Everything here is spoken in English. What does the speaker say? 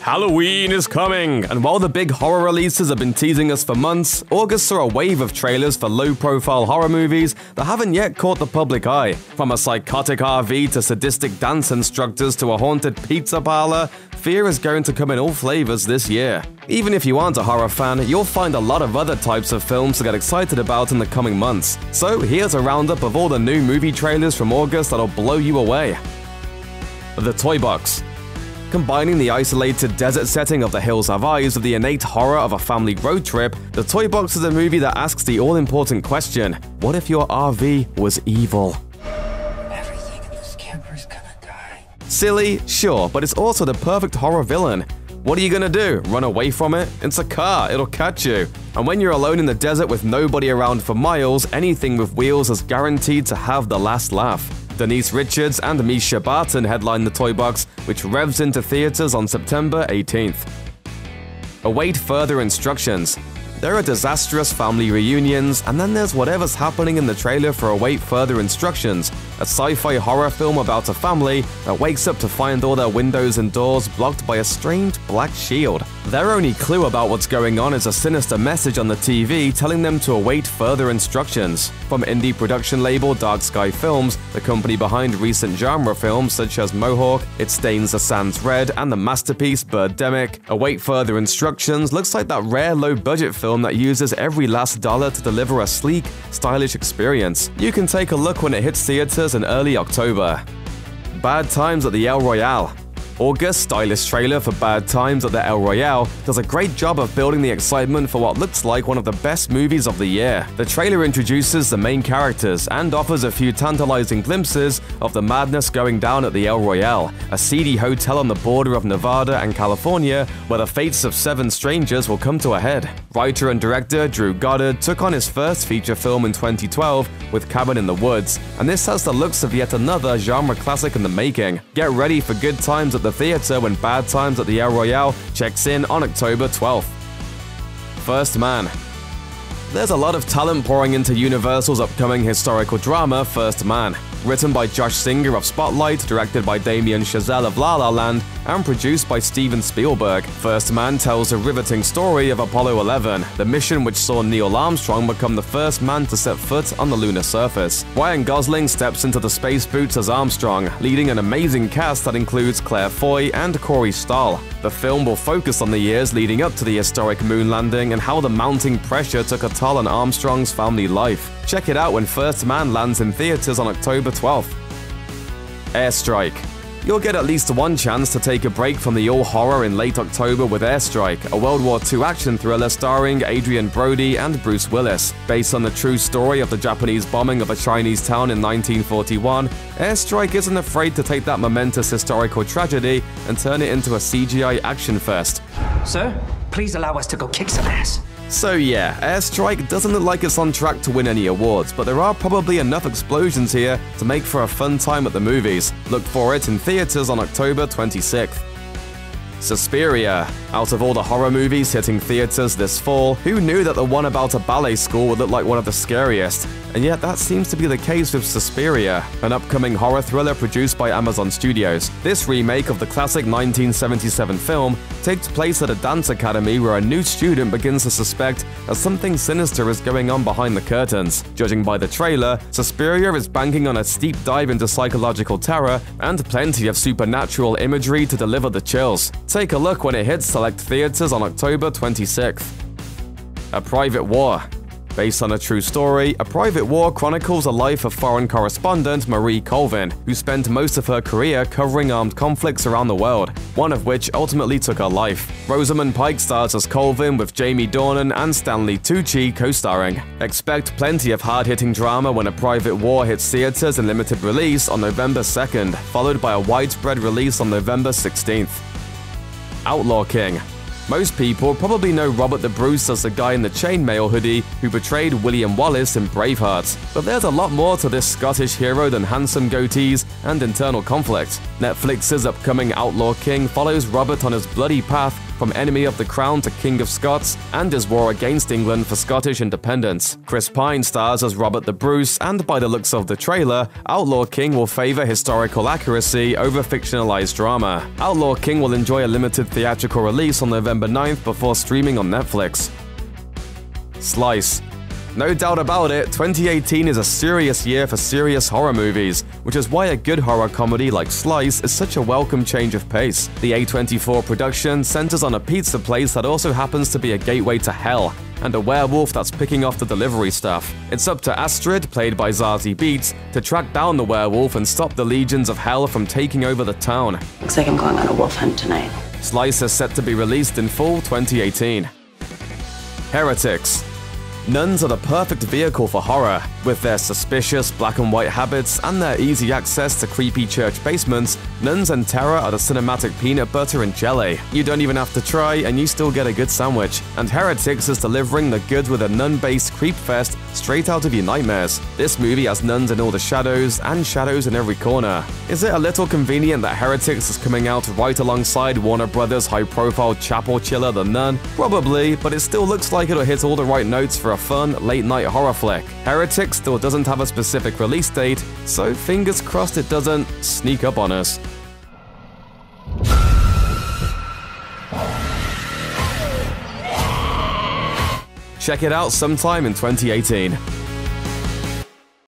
Halloween is coming, and while the big horror releases have been teasing us for months, August saw a wave of trailers for low profile horror movies that haven't yet caught the public eye. From a psychotic RV to sadistic dance instructors to a haunted pizza parlor, fear is going to come in all flavors this year. Even if you aren't a horror fan, you'll find a lot of other types of films to get excited about in the coming months. So here's a roundup of all the new movie trailers from August that'll blow you away. The Toybox Combining the isolated desert setting of the Hills Have Eyes with the innate horror of a family road trip, The Toybox is a movie that asks the all-important question, what if your RV was evil? Everything in this camper is gonna die. Silly, sure, but it's also the perfect horror villain. What are you gonna do? Run away from it? It's a car, it'll catch you. And when you're alone in the desert with nobody around for miles, anything with wheels is guaranteed to have the last laugh. Denise Richards and Mischa Barton headline the Toybox, which revs into theaters on September 18th. Await further instructions. There are disastrous family reunions, and then there's whatever's happening in the trailer for Await Further Instructions, a sci-fi horror film about a family that wakes up to find all their windows and doors blocked by a strange black shield. Their only clue about what's going on is a sinister message on the TV telling them to await further instructions. From indie production label Dark Sky Films, the company behind recent genre films such as Mohawk, It Stains the Sands Red, and the masterpiece Birdemic, Await Further Instructions looks like that rare low-budget film that uses every last dollar to deliver a sleek, stylish experience. You can take a look when it hits theaters in early October. Bad Times at the El Royale August stylish trailer for Bad Times at the El Royale does a great job of building the excitement for what looks like one of the best movies of the year. The trailer introduces the main characters and offers a few tantalizing glimpses of the madness going down at the El Royale, a seedy hotel on the border of Nevada and California where the fates of seven strangers will come to a head. Writer and director Drew Goddard took on his first feature film in 2012 with Cabin in the Woods, and this has the looks of yet another genre classic in the making. Get ready for good times at the theater when Bad Times at the El Royale checks in on October 12th. First Man There's a lot of talent pouring into Universal's upcoming historical drama First Man. Written by Josh Singer of Spotlight, directed by Damien Chazelle of La La Land, and produced by Steven Spielberg. First Man tells a riveting story of Apollo 11, the mission which saw Neil Armstrong become the first man to set foot on the lunar surface. Ryan Gosling steps into the space boots as Armstrong, leading an amazing cast that includes Claire Foy and Corey Stoll. The film will focus on the years leading up to the historic moon landing and how the mounting pressure took a toll on Armstrong's family life. Check it out when First Man lands in theaters on October 12th. Air Strike You'll get at least one chance to take a break from the all horror in late October with Air Strike, a World War II action thriller starring Adrien Brody and Bruce Willis. Based on the true story of the Japanese bombing of a Chinese town in 1941, Air Strike isn't afraid to take that momentous historical tragedy and turn it into a CGI action fest. Sir, please allow us to go kick some ass. So yeah, Air Strike doesn't look like it's on track to win any awards, but there are probably enough explosions here to make for a fun time at the movies. Look for it in theaters on October 26th. Suspiria. Out of all the horror movies hitting theaters this fall, who knew that the one about a ballet school would look like one of the scariest? And yet that seems to be the case with Suspiria, an upcoming horror thriller produced by Amazon Studios. This remake of the classic 1977 film takes place at a dance academy where a new student begins to suspect that something sinister is going on behind the curtains. Judging by the trailer, Suspiria is banking on a steep dive into psychological terror and plenty of supernatural imagery to deliver the chills. Take a look when it hits select theaters on October 26th. A Private War Based on a true story, A Private War chronicles the life of foreign correspondent Marie Colvin, who spent most of her career covering armed conflicts around the world, one of which ultimately took her life. Rosamund Pike stars as Colvin with Jamie Dornan and Stanley Tucci co-starring. Expect plenty of hard-hitting drama when A Private War hits theaters in limited release on November 2nd, followed by a widespread release on November 16th. Outlaw King most people probably know Robert the Bruce as the guy in the chainmail hoodie who portrayed William Wallace in Braveheart. But there's a lot more to this Scottish hero than handsome goatees and internal conflict. Netflix's upcoming Outlaw King follows Robert on his bloody path from enemy of the crown to king of Scots and his war against England for Scottish independence. Chris Pine stars as Robert the Bruce, and by the looks of the trailer, Outlaw King will favor historical accuracy over fictionalized drama. Outlaw King will enjoy a limited theatrical release on November 9th before streaming on Netflix. Slice no doubt about it, 2018 is a serious year for serious horror movies, which is why a good horror comedy like Slice is such a welcome change of pace. The A24 production centers on a pizza place that also happens to be a gateway to hell, and a werewolf that's picking off the delivery stuff. It's up to Astrid, played by Zazie Beetz, to track down the werewolf and stop the legions of hell from taking over the town. Looks like I'm going on a wolf hunt tonight. Slice is set to be released in fall 2018. Heretiks Nuns are the perfect vehicle for horror. With their suspicious black and white habits and their easy access to creepy church basements, Nuns and Terror are the cinematic peanut butter and jelly. You don't even have to try, and you still get a good sandwich. And Heretiks is delivering the goods with a nun-based creep fest straight out of your nightmares. This movie has nuns in all the shadows and shadows in every corner. Is it a little convenient that Heretiks is coming out right alongside Warner Brothers' high-profile chapel chiller The Nun? Probably, but it still looks like it'll hit all the right notes for a fun, late-night horror flick. Heretiks still doesn't have a specific release date, so fingers crossed it doesn't sneak up on us. Check it out sometime in 2018.